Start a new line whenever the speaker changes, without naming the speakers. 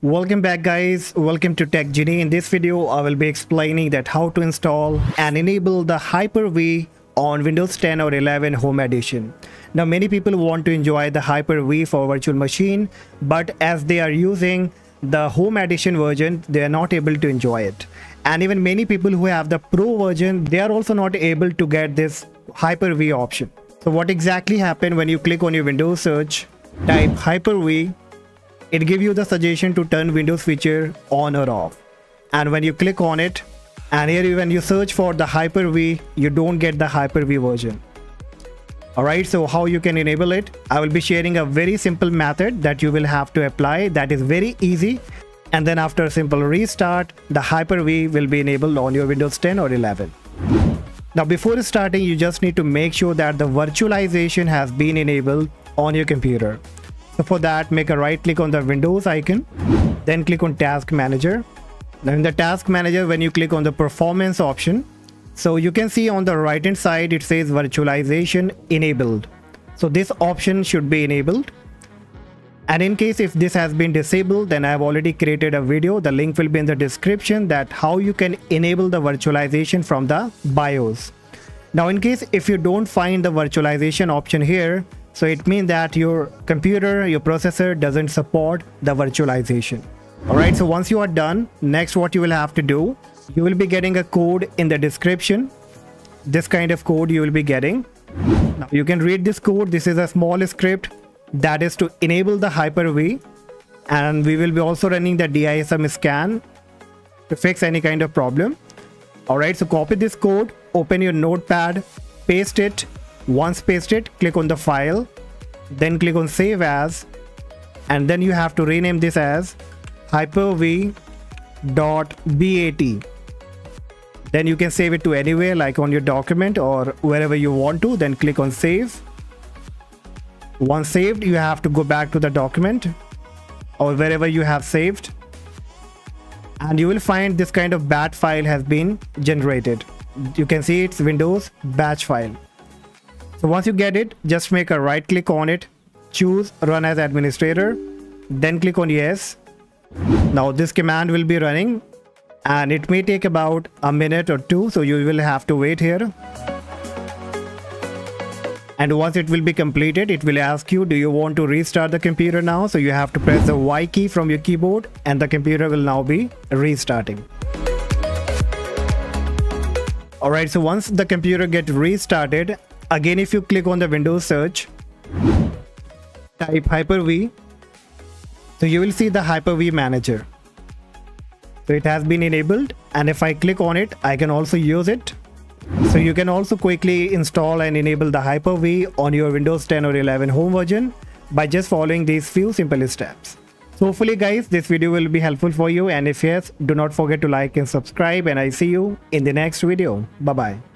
Welcome back guys, welcome to Tech Gene. In this video, I will be explaining that how to install and enable the Hyper-V on Windows 10 or 11 Home Edition. Now many people want to enjoy the Hyper-V for virtual machine, but as they are using the Home Edition version, they are not able to enjoy it. And even many people who have the Pro version, they are also not able to get this Hyper-V option. So what exactly happened when you click on your Windows search, type Hyper-V it gives you the suggestion to turn Windows feature on or off. And when you click on it, and here when you search for the Hyper-V, you don't get the Hyper-V version. Alright, so how you can enable it? I will be sharing a very simple method that you will have to apply that is very easy. And then after a simple restart, the Hyper-V will be enabled on your Windows 10 or 11. Now before starting, you just need to make sure that the virtualization has been enabled on your computer. So for that, make a right click on the Windows icon, then click on Task Manager. Now in the Task Manager, when you click on the Performance option, so you can see on the right hand side, it says Virtualization Enabled. So this option should be enabled. And in case if this has been disabled, then I've already created a video. The link will be in the description that how you can enable the virtualization from the BIOS. Now in case if you don't find the virtualization option here, so it means that your computer, your processor doesn't support the virtualization. Alright, so once you are done, next what you will have to do, you will be getting a code in the description. This kind of code you will be getting. Now you can read this code. This is a small script that is to enable the Hyper-V and we will be also running the DISM scan to fix any kind of problem. Alright, so copy this code, open your notepad, paste it once pasted, click on the file, then click on save as, and then you have to rename this as hyper-v.bat. Then you can save it to anywhere like on your document or wherever you want to, then click on save. Once saved, you have to go back to the document or wherever you have saved and you will find this kind of bat file has been generated. You can see it's Windows batch file. So once you get it, just make a right click on it, choose run as administrator, then click on yes. Now this command will be running and it may take about a minute or two. So you will have to wait here. And once it will be completed, it will ask you, do you want to restart the computer now? So you have to press the Y key from your keyboard and the computer will now be restarting. Alright, so once the computer get restarted, Again, if you click on the Windows search, type Hyper-V. So you will see the Hyper-V manager. So it has been enabled and if I click on it, I can also use it. So you can also quickly install and enable the Hyper-V on your Windows 10 or 11 home version by just following these few simple steps. So hopefully guys, this video will be helpful for you and if yes, do not forget to like and subscribe and I see you in the next video. Bye bye.